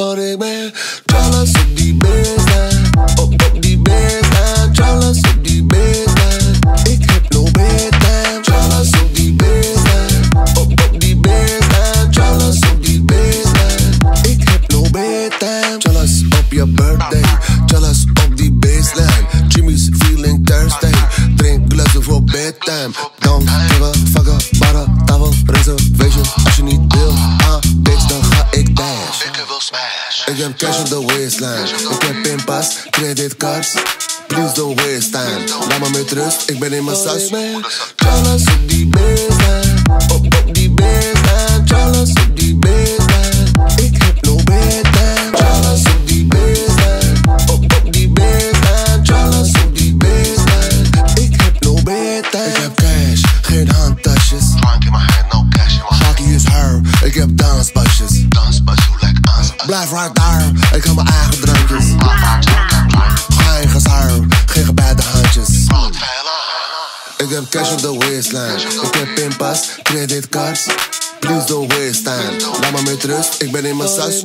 funny man. Charles op die baseline Jimmy's feeling Thursday Drink glazen voor bedtime Don't give a fuck about a tafel reservation Als je niet wil, ah, bitch, dan ga ik dash Ik wil smash. ik heb cash op de waistline. Ik heb pinpas, creditcards. Please don't waste time. Laat me met rust, ik ben in mijn sas. Charles op die baseline. Op, Blijf right daar, ik heb mijn eigen drankjes. Geen gezaar, geen gebeide handjes. Ik heb cash op de waistline. Ik heb pinpas, creditcards. Please don't waste time. Laat me met rust, ik ben in mijn sas.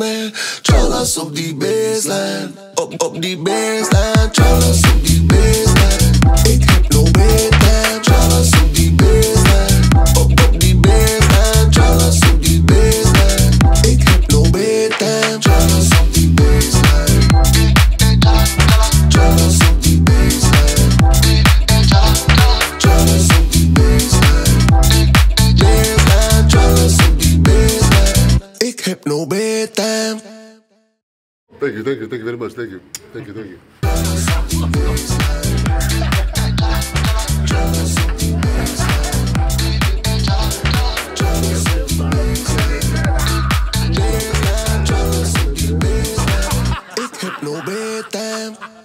Charles op die baseline. Op, op die baseline. Charles op die baseline. Hypno bedtime. Thank you, thank you, thank you very much. Thank you, thank you, thank you. No bedtime.